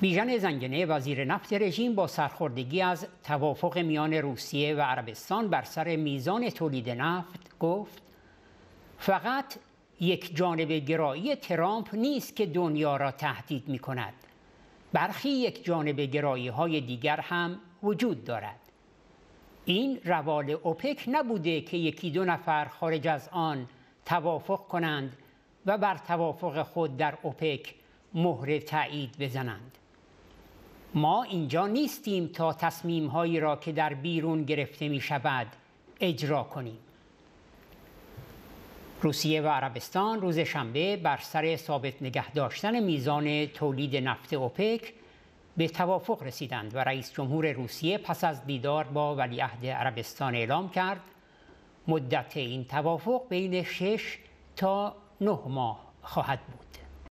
بیژن زنگنه وزیر نفت رژیم با سرخوردگی از توافق میان روسیه و عربستان بر سر میزان تولید نفت گفت فقط یک جانب گرایی ترامپ نیست که دنیا را تهدید می کند برخی یک جانب گرایی های دیگر هم وجود دارد. این روال اوپک نبوده که یکی دو نفر خارج از آن توافق کنند و بر توافق خود در اوپک مهر تایید بزنند. ما اینجا نیستیم تا تصمیم هایی را که در بیرون گرفته می شود اجرا کنیم. روسیه و عربستان روز شنبه بر سر ثابت نگه داشتن میزان تولید نفت اوپک به توافق رسیدند و رئیس جمهور روسیه پس از دیدار با ولیعهد عربستان اعلام کرد. مدت این توافق بین 6 تا 9 ماه خواهد بود.